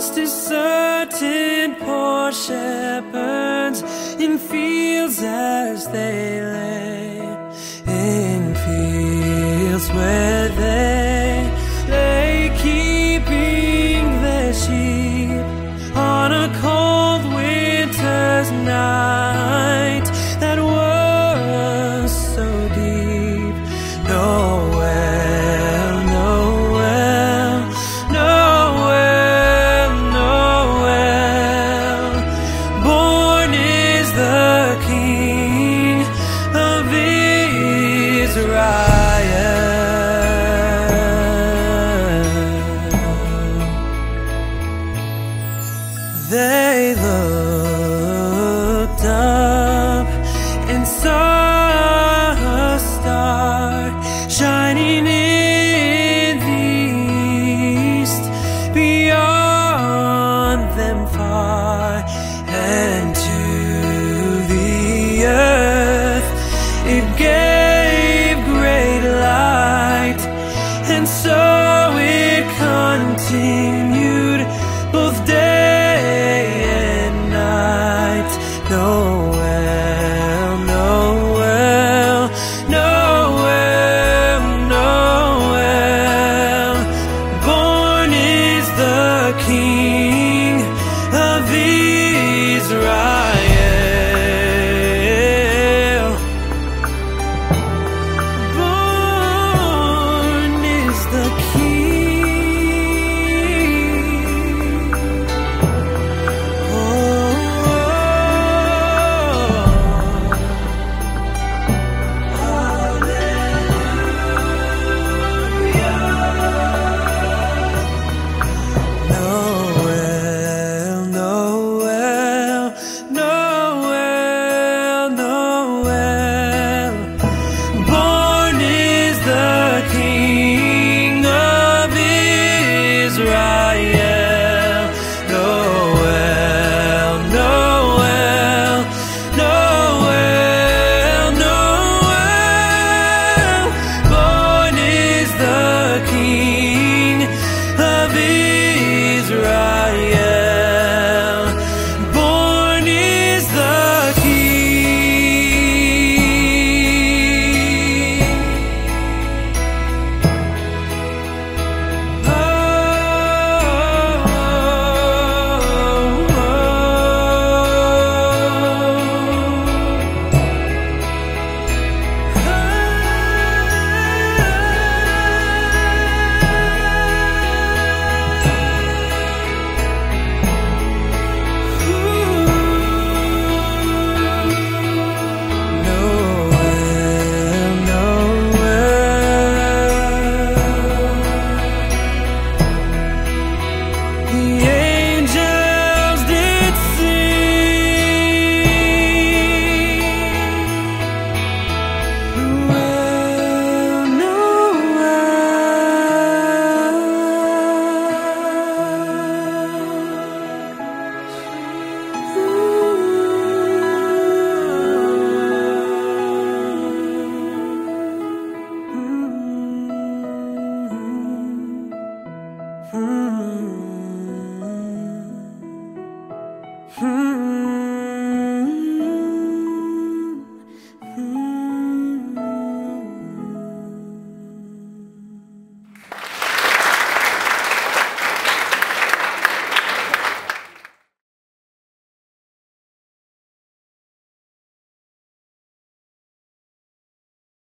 say to certain poor shepherds in fields as they lay, in fields where they They looked up and saw a star shining in the east beyond them far and to the earth. It gave great light and so it continued Mm-hmm.